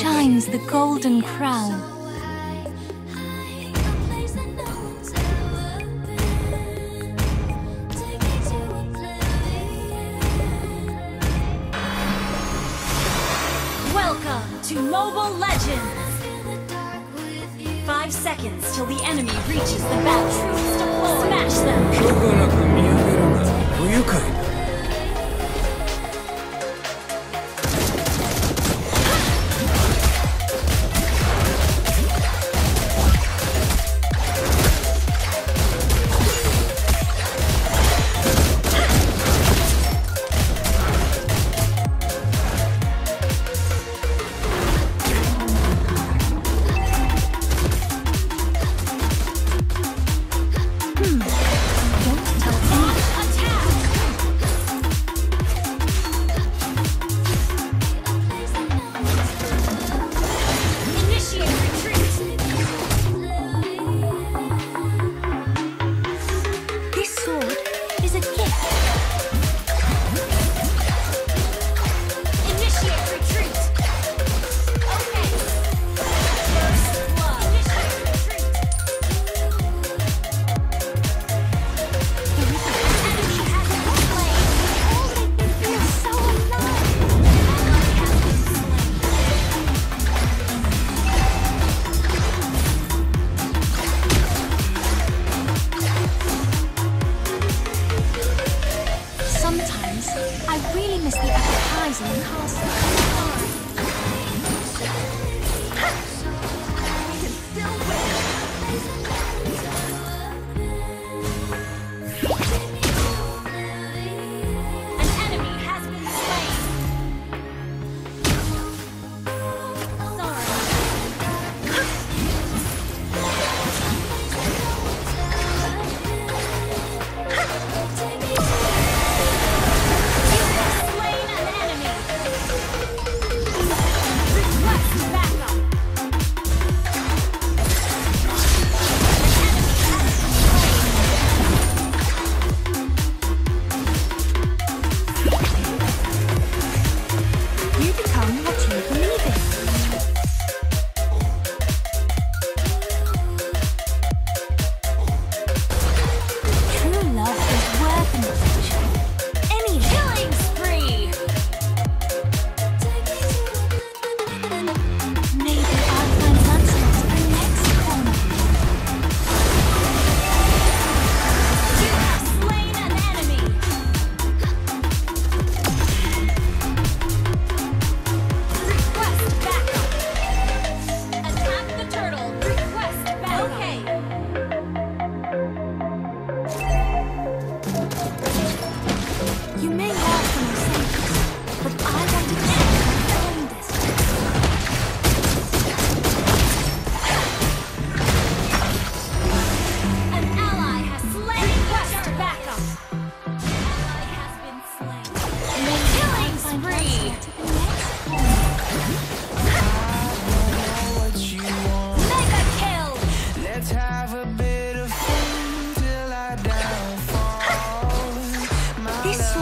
shines the golden crown. Welcome to Mobile Legends! Five seconds till the enemy reaches the battle. Smash them!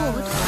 могут.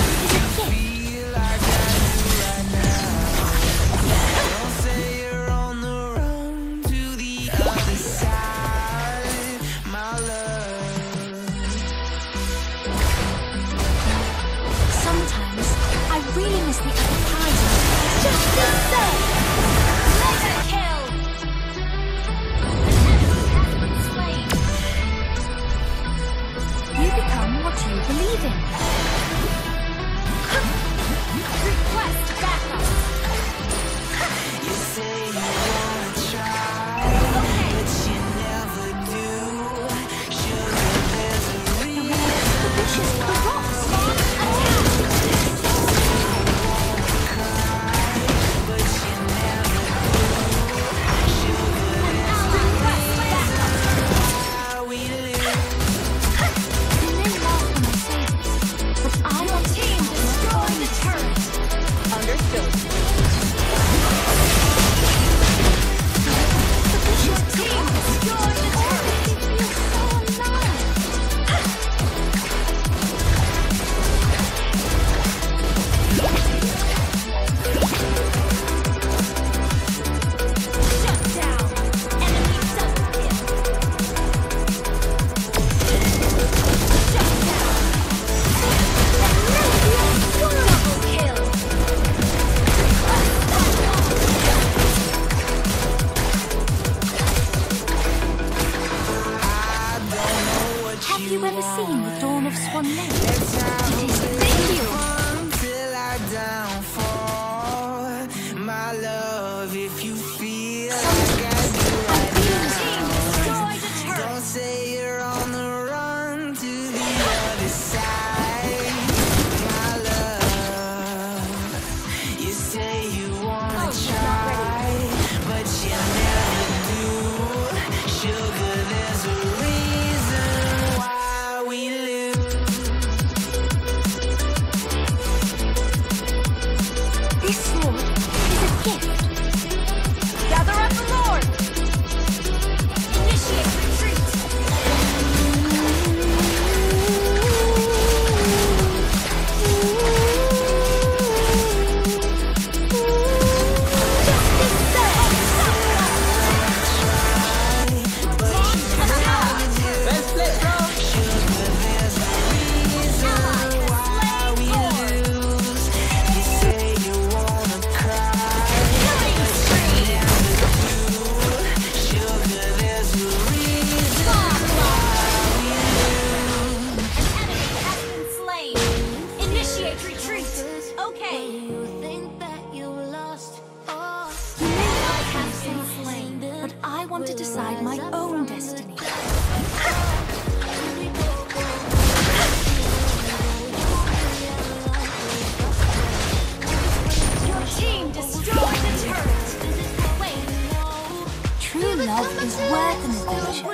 life is worth an adventure.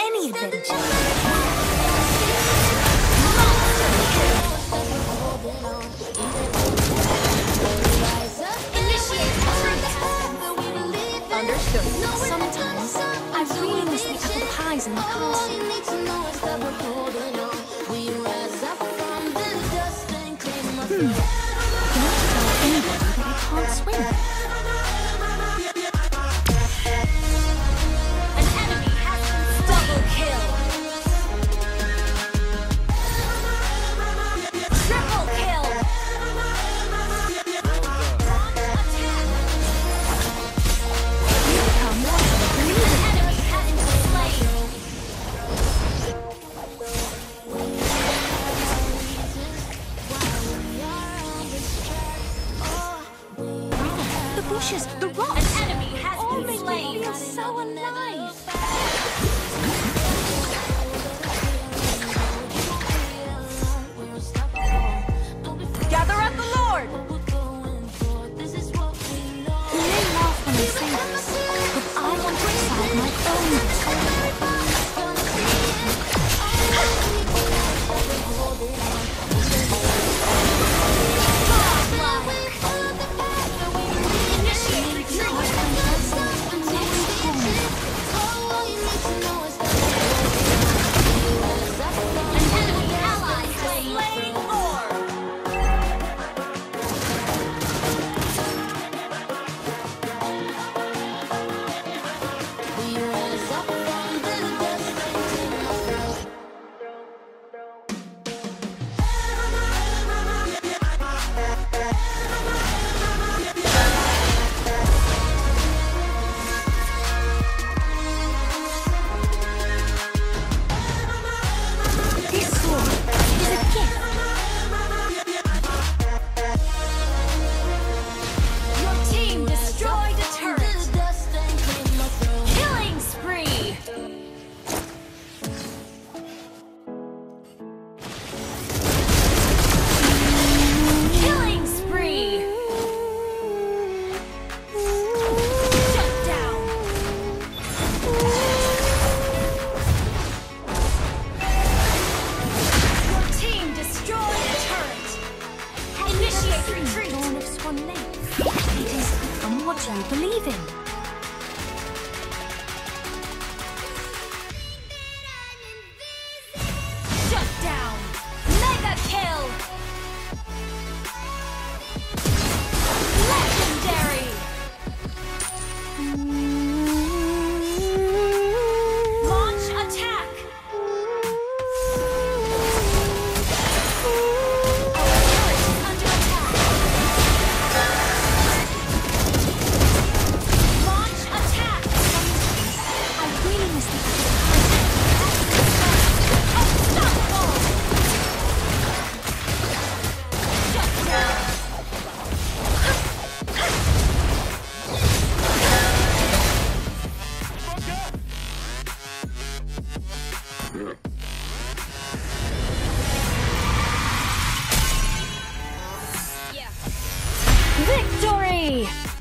Any adventure. Understood. Sometimes I really miss the apple pies in the. Hmm. believe in. Yay!